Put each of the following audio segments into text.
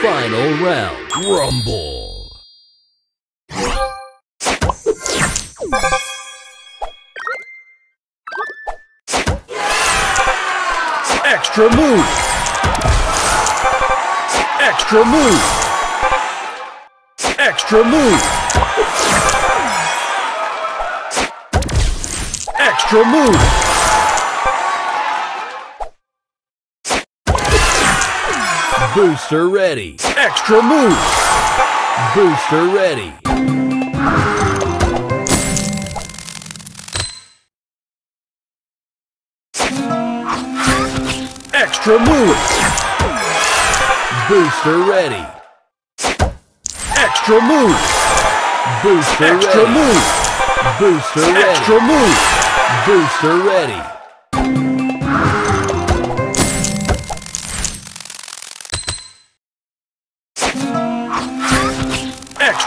Final round, Rumble. Extra move! Extra move! Extra move! Extra move! Booster ready. Extra move! Booster ready. Extra move! Booster ready. Extra move! Booster Extra ready. move! Booster ready. Extra move! Booster ready.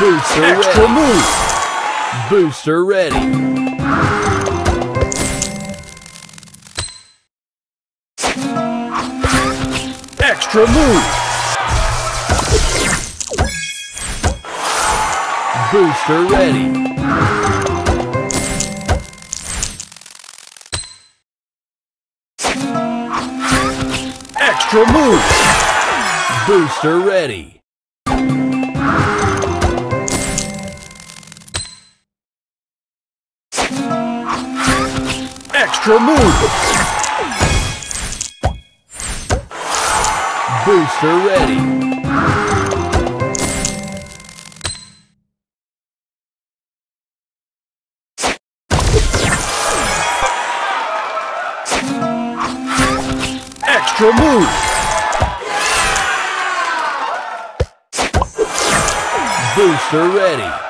Booster Extra ready. move! Booster ready. Extra move! Booster ready. Extra move! Booster ready. Extra move! Booster ready. Extra move! Booster ready.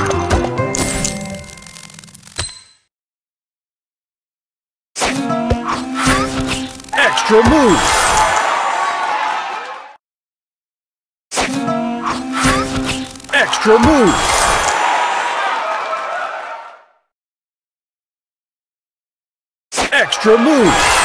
extra move.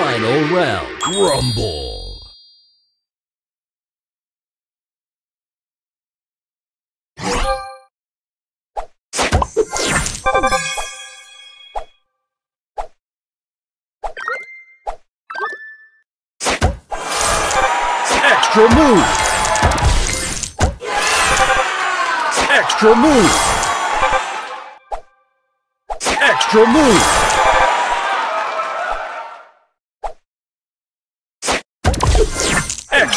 Final round. Rumble. Extra move. Extra move. Extra move.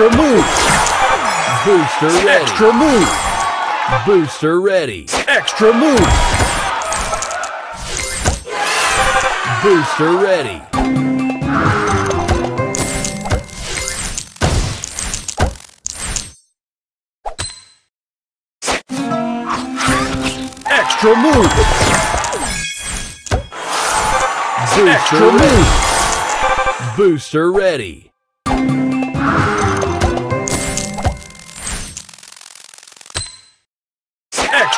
Extra move. Booster ready. Extra move. Booster ready. Extra move. Booster ready. Extra move. Booster Extra move. Booster ready.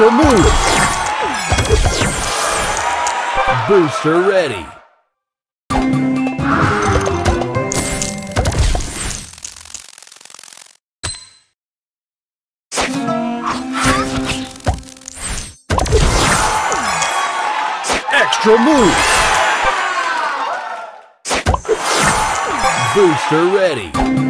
Extra move. Booster ready. Extra move. Booster ready.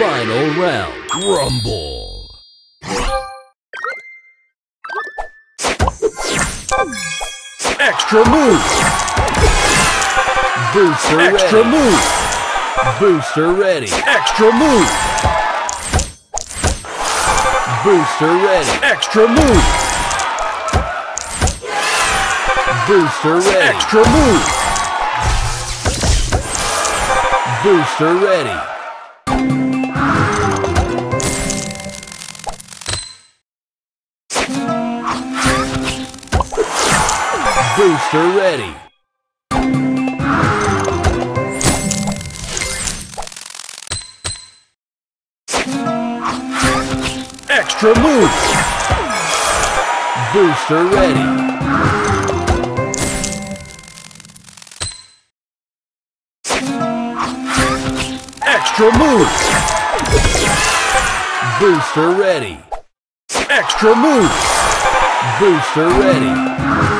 Final round. Rumble. Extra move. Booster Extra ready. move. Booster ready. Extra move. Booster ready. Extra move. Booster ready. Extra move. Booster ready. Booster ready. Extra move. Booster ready. Extra move. Booster ready. Extra move. Booster ready.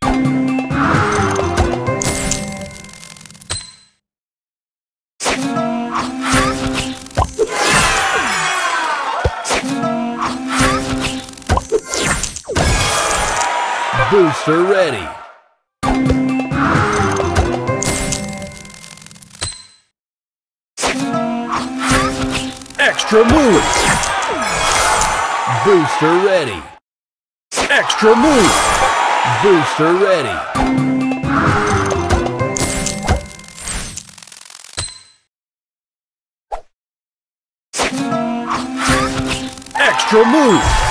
Booster ready. Extra move. Booster ready. Extra move. Booster ready. Extra move.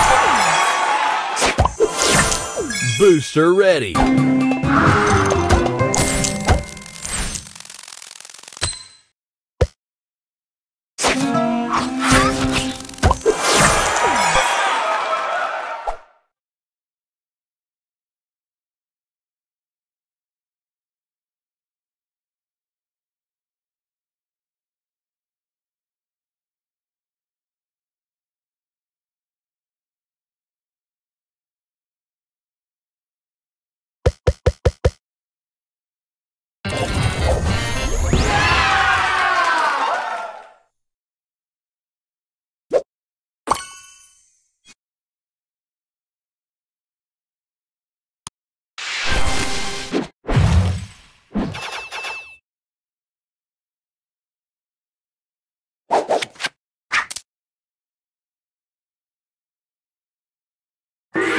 Booster ready.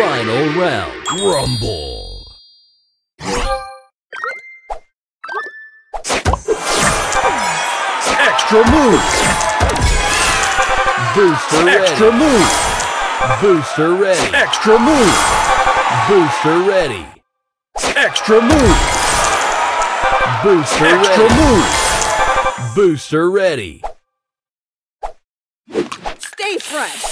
Final round. Rumble. Extra move. Booster Extra ready. move. Booster ready. Extra move. Booster ready. Extra move. Booster Extra ready. move. Booster ready. Stay fresh.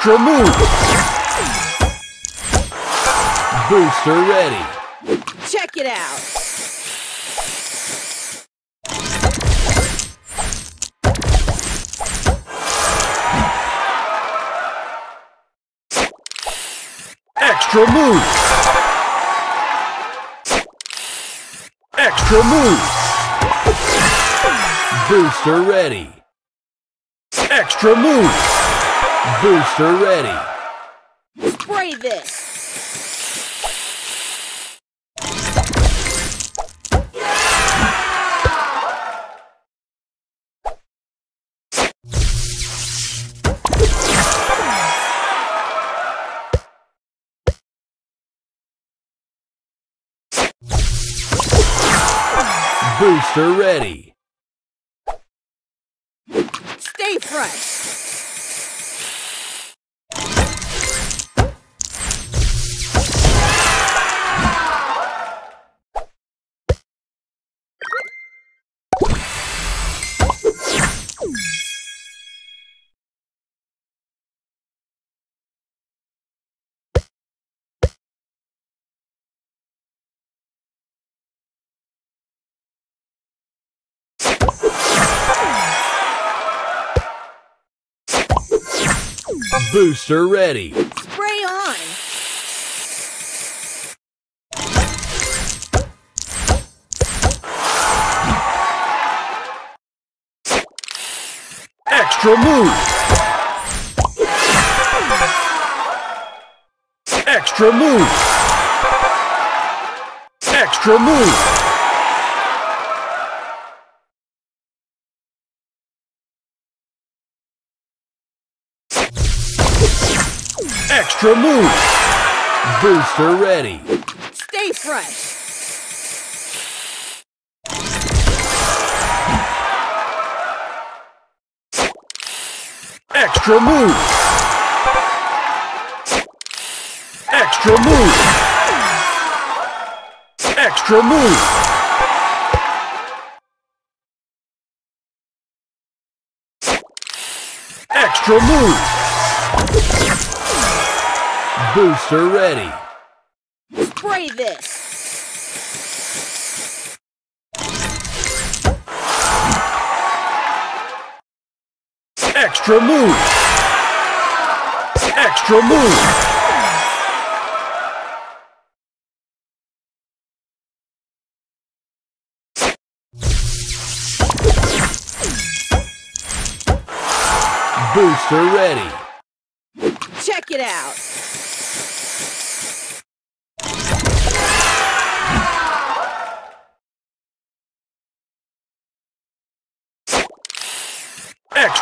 Extra move. Booster ready. Check it out. Extra move. Extra move. Booster ready. Extra move. Booster ready. Spray this. Booster ready. Stay fresh. Booster ready. Spray on. Extra move. Extra move. Extra move. Extra move. Booster ready. Stay fresh. Extra move. Extra move. Extra move. Extra move. Booster ready. Spray this. Extra move. Extra move. Booster ready. Check it out.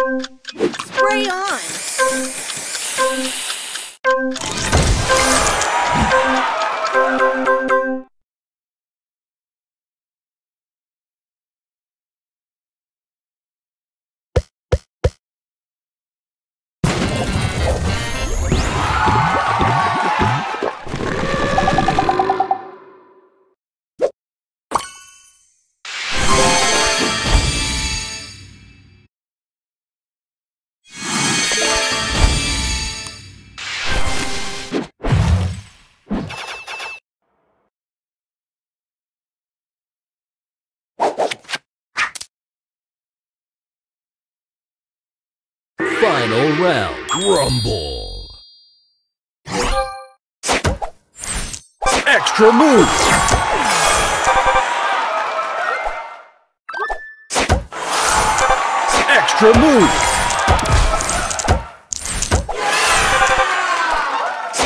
Spray on. Final round. Rumble. Extra move. Extra move.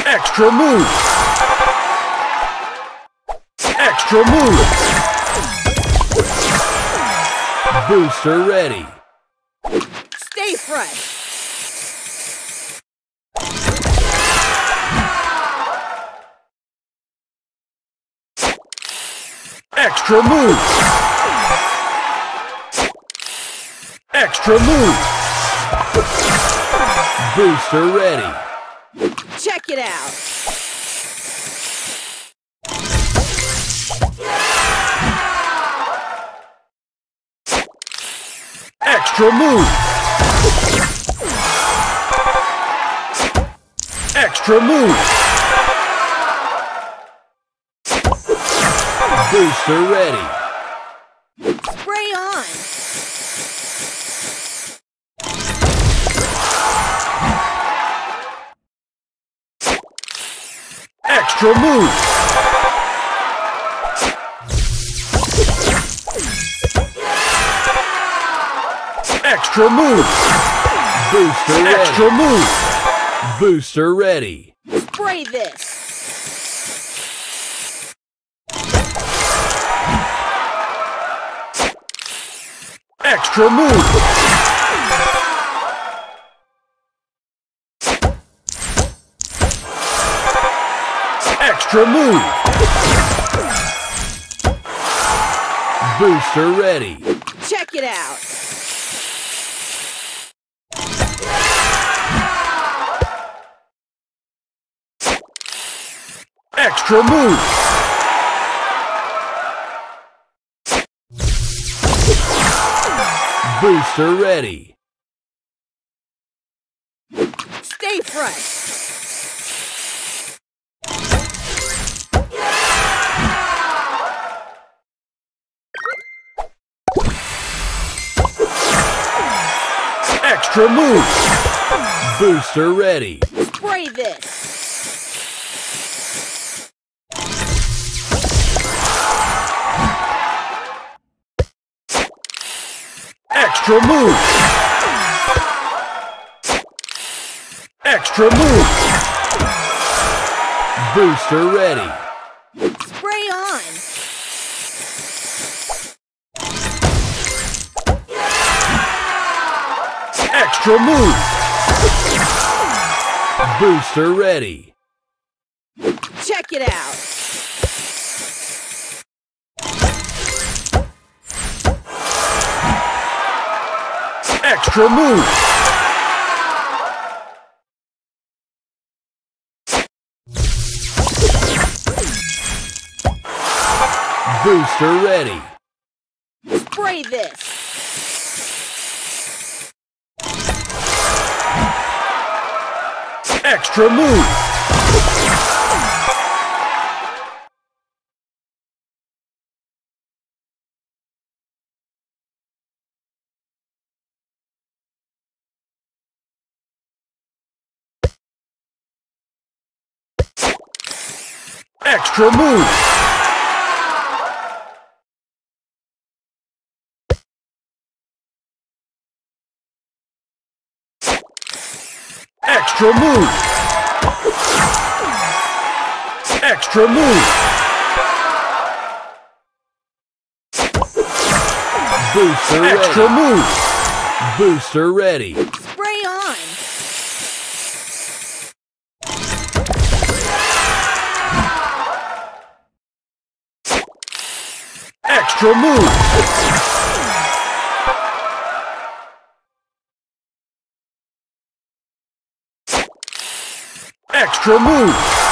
Extra move. Extra move. Booster ready. Stay fresh. Extra move. Extra move. Booster ready. Check it out. Extra move. Extra move. Booster ready. Spray on. Extra move. Extra move. Booster Extra ready. move. Booster ready. Spray this. Extra move. Extra move. Booster ready. Check it out. Extra move. Booster ready. Stay fresh. Extra move. Booster ready. Spray this. Extra move. Extra move. Booster ready. Spray on. Extra move. Booster ready. Check it out. Extra move. Booster ready. Spray this. Extra move. Extra move. Extra move. Extra move. Booster Extra ready. move. Booster ready. Extra move. Extra move.